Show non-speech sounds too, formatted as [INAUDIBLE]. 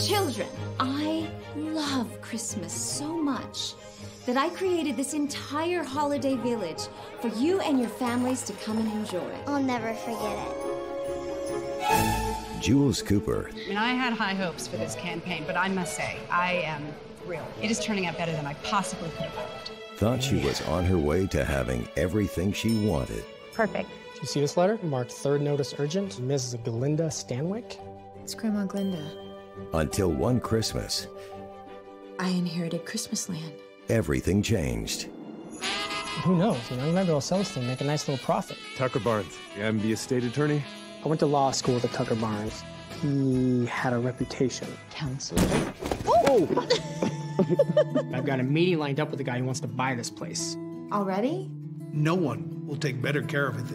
Children, I love Christmas so much that I created this entire holiday village for you and your families to come and enjoy. I'll never forget it. Jules Cooper, I mean, I had high hopes for this campaign, but I must say, I am thrilled. It is turning out better than I possibly could have hoped. thought she was on her way to having everything she wanted. Perfect. Did you see this letter? Marked third notice urgent. Mrs. Glinda Stanwyck. It's Grandma Glinda. Until one Christmas, I inherited Christmas land. everything changed. Who knows? You know, you might be able to sell this thing, make a nice little profit. Tucker Barnes. I'm the estate attorney. I went to law school with Tucker Barnes. He had a reputation. Counselor. Oh. [LAUGHS] I've got a meeting lined up with the guy who wants to buy this place. Already? No one will take better care of it than